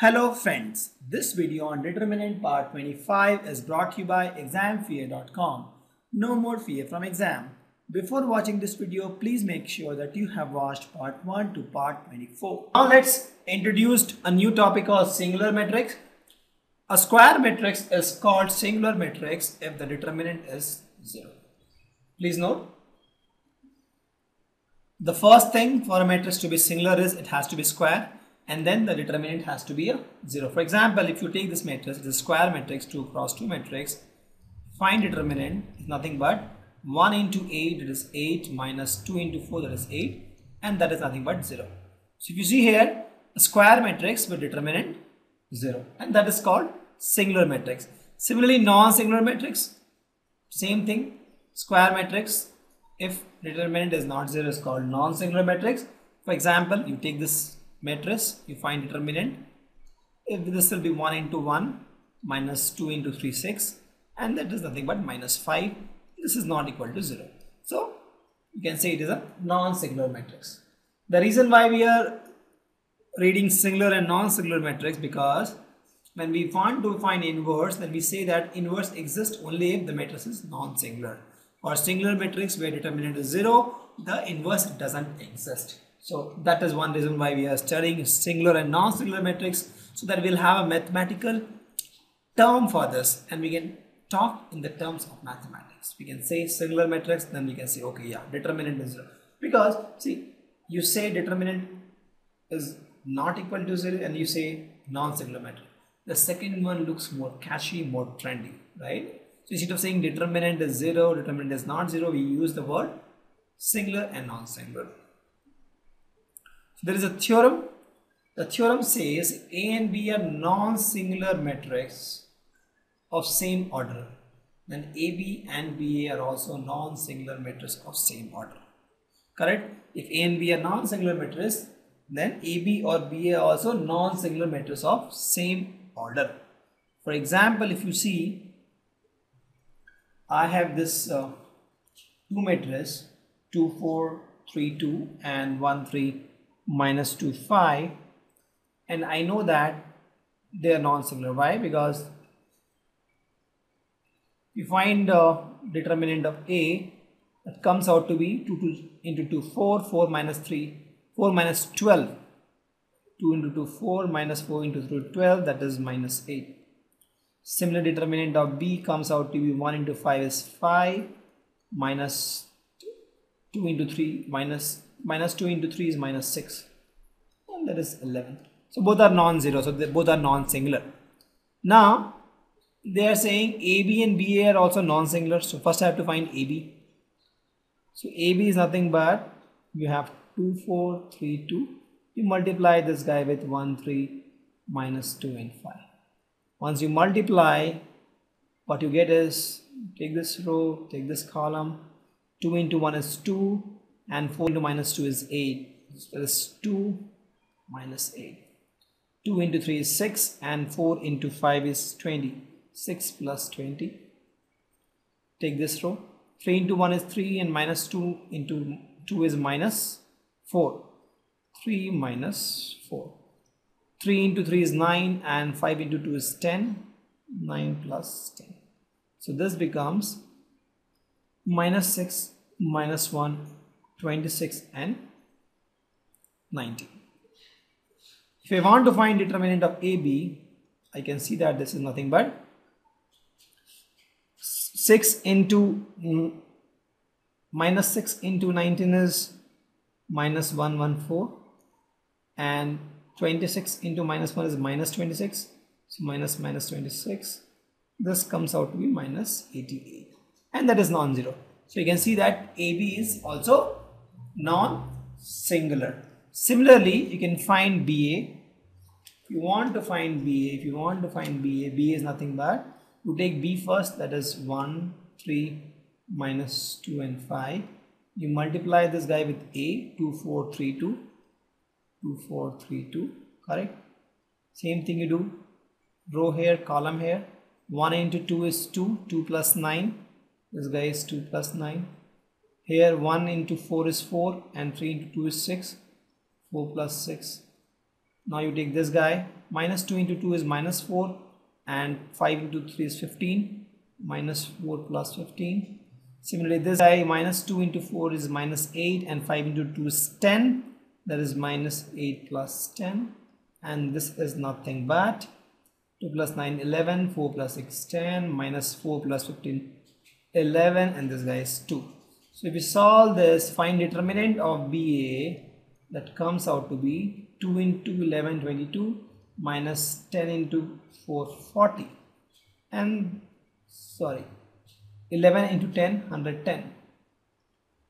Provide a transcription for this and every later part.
Hello friends, this video on determinant part 25 is brought to you by examfear.com. No more fear from exam. Before watching this video, please make sure that you have watched part 1 to part 24. Now let's introduce a new topic called singular matrix. A square matrix is called singular matrix if the determinant is 0. Please note, the first thing for a matrix to be singular is it has to be square and then the determinant has to be a 0. For example, if you take this matrix, it is a square matrix 2 cross 2 matrix, find determinant is nothing but 1 into 8 that is 8 minus 2 into 4 that is 8 and that is nothing but 0. So if you see here a square matrix with determinant 0 and that is called singular matrix. Similarly non-singular matrix same thing square matrix if determinant is not 0 is called non-singular matrix. For example you take this matrix you find determinant. If this will be 1 into 1 minus 2 into 3 6 and that is nothing but minus 5 this is not equal to 0 so you can say it is a non-singular matrix. The reason why we are reading singular and non-singular matrix because when we want to find inverse then we say that inverse exists only if the matrix is non-singular. For singular matrix where determinant is 0 the inverse doesn't exist so that is one reason why we are studying singular and non-singular matrix so that we'll have a mathematical term for this and we can talk in the terms of mathematics. We can say singular matrix then we can say okay yeah determinant is 0 because see you say determinant is not equal to 0 and you say non-singular matrix. The second one looks more catchy, more trendy, right? So instead of saying determinant is 0, determinant is not 0, we use the word singular and non-singular. There is a theorem. The theorem says A and B are non-singular matrices of same order. Then AB and BA are also non-singular matrices of same order. Correct? If A and B are non-singular matrices, then AB or BA are also non-singular matrices of same order. For example, if you see, I have this uh, two matrices 2 4 3 2 and 1 3 minus 2 phi. And I know that they are non-singular why? Because you find uh, determinant of A that comes out to be 2, 2 into 2 4 4 minus 3 4 minus 12 2 into 2 4 minus 4 into 3 12 that is minus 8 similar determinant of B comes out to be 1 into 5 is 5 minus 2 into 3 minus minus 2 into 3 is minus 6 and that is 11 so both are non-zero so they both are non-singular. Now they are saying AB and BA are also non-singular so first I have to find AB so AB is nothing but you have 2 4 3 2 you multiply this guy with 1 3 minus 2 and 5 once you multiply what you get is take this row take this column. 2 into 1 is 2 and 4 into minus 2 is 8 so that is 2 minus 8 2 into 3 is 6 and 4 into 5 is 20 6 plus 20 take this row. 3 into 1 is 3 and minus 2 into 2 is minus 4 3 minus 4 3 into 3 is 9 and 5 into 2 is 10 9 plus 10 so this becomes minus 6 minus 1 26 and 90 if I want to find determinant of AB I can see that this is nothing but 6 into mm, minus 6 into 19 is minus 114 and 26 into minus 1 is minus 26 so minus minus 26 this comes out to be minus 88 and that is non-zero. So you can see that AB is also non-singular similarly you can find BA if you want to find BA if you want to find BA BA is nothing but you take B first that is 1 3 minus 2 and 5 you multiply this guy with A 2 4 3 2 2 4 3 2 correct? Same thing you do. Row here column here. 1 into 2 is 2 2 plus 9 this guy is 2 plus 9 here 1 into 4 is 4 and 3 into 2 is 6 4 plus 6 now you take this guy. Minus 2 into 2 is minus 4 and 5 into 3 is 15 minus 4 plus 15 similarly this guy minus 2 into 4 is minus 8 and 5 into 2 is 10 that is minus 8 plus 10 and this is nothing but 2 plus 9 11 4 plus 6 10 minus 4 plus 15 11 and this guy is 2 so if we solve this find determinant of BA that comes out to be 2 into 11 22 minus 10 into 4 40 and sorry 11 into 10 110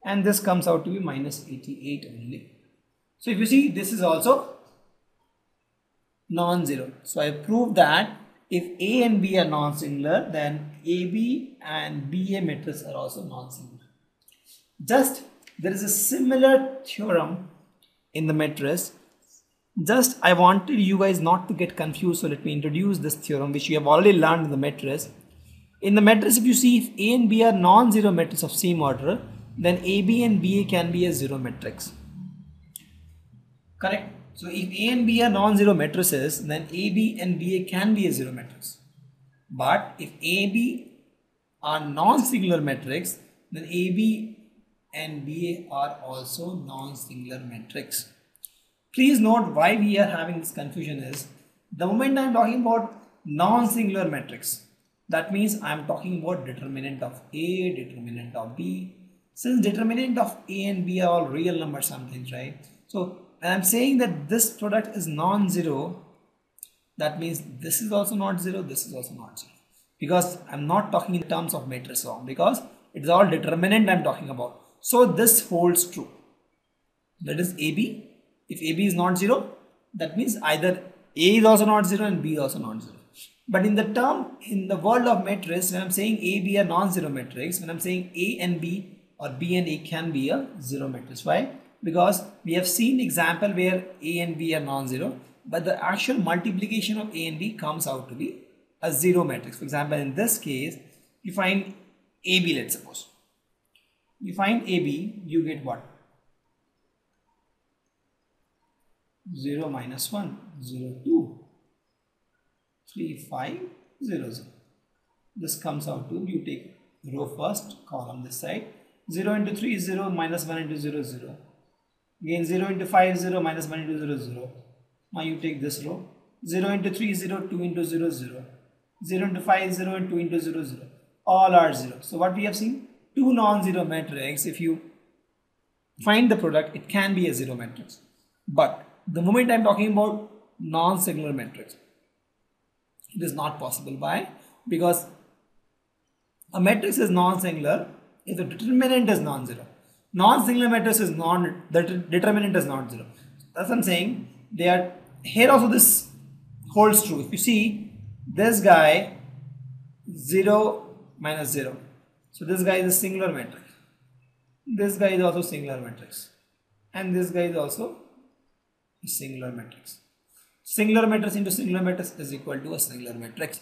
and this comes out to be minus 88 only. So if you see this is also non-zero. So I proved that if A and B are non-singular then AB and BA matrix are also non-singular just there is a similar theorem in the matrix. Just I wanted you guys not to get confused so let me introduce this theorem which you have already learned in the matrix. In the matrix if you see if A and B are non-zero matrix of same order then AB and BA can be a zero matrix. Correct? So if A and B are non-zero matrices then AB and BA can be a zero matrix. But if AB are non-singular matrix then AB and BA are also non-singular matrix Please note why we are having this confusion is the moment I am talking about non-singular matrix that means I am talking about determinant of A, determinant of B. Since determinant of A and B are all real numbers sometimes, right? So I'm saying that this product is non-zero, that means this is also not zero, this is also not zero. Because I'm not talking in terms of matrix form because it's all determinant I'm talking about. So this holds true. That is AB if AB is not 0, that means either A is also not 0 and B is also not 0. But in the term, in the world of matrix, when I'm saying A, B are non-zero matrix, when I'm saying A and B or B and A can be a zero matrix. Why? Because we have seen example where A and B are non-zero, but the actual multiplication of A and B comes out to be a zero matrix. For example, in this case, you find AB, let's suppose. You find AB, you get what? 0 minus 1 0 2 3 5 0 0 this comes out to you take row first column this side. 0 into 3 is 0 minus 1 into 0 0 again 0 into 5 is 0 minus 1 into 0 0 now you take this row. 0 into 3 0 2 into 0 0 0 into 5 0 and 2 into 0 0 all are 0 so what we have seen two non-zero matrix if you find the product it can be a zero matrix but the moment I'm talking about non-singular matrix, it is not possible. Why? Because a matrix is non-singular if the determinant is non-zero. Non-singular matrix is non, the determinant is not zero. That's what I'm saying. They are, here also this holds true. If you see this guy, 0 minus 0. So this guy is a singular matrix. This guy is also singular matrix. And this guy is also a singular matrix. Singular matrix into singular matrix is equal to a singular matrix.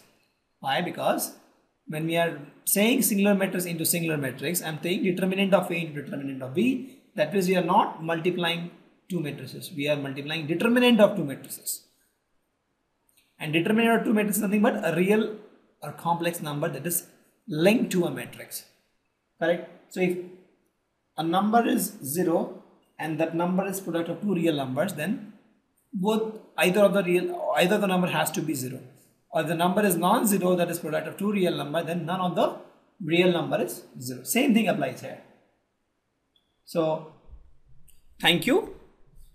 Why? Because when we are saying singular matrix into singular matrix, I am saying determinant of A into determinant of B. That means we are not multiplying two matrices. We are multiplying determinant of two matrices. And determinant of two matrices is nothing but a real or complex number that is linked to a matrix. Correct? So if a number is 0 and that number is product of two real numbers then both either of the real either the number has to be zero or the number is non-zero that is product of two real number then none of the real number is zero same thing applies here so thank you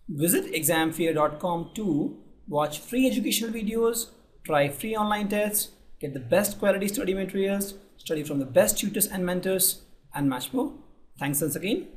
visit examfear.com to watch free educational videos try free online tests get the best quality study materials study from the best tutors and mentors and much more. Thanks once again